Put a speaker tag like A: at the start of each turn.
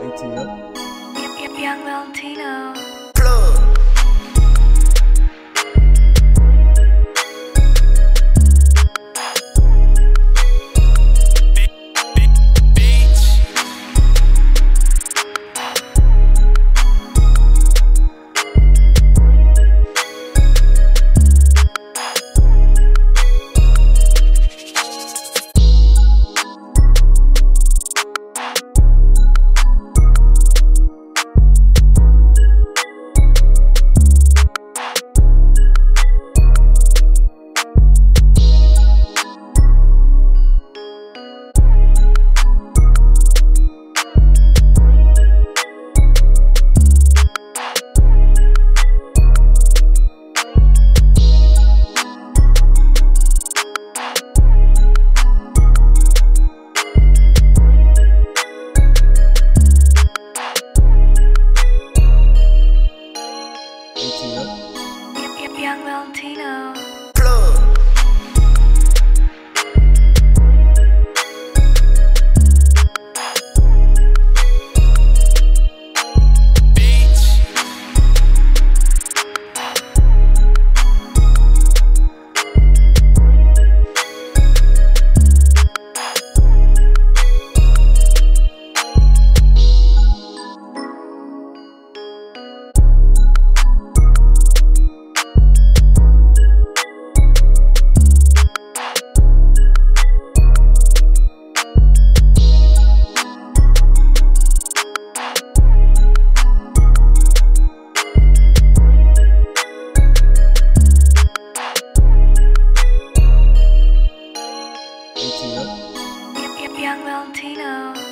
A: ATL.
B: Young Valentino.
A: Valentino.
B: Young Valentino. Valentino.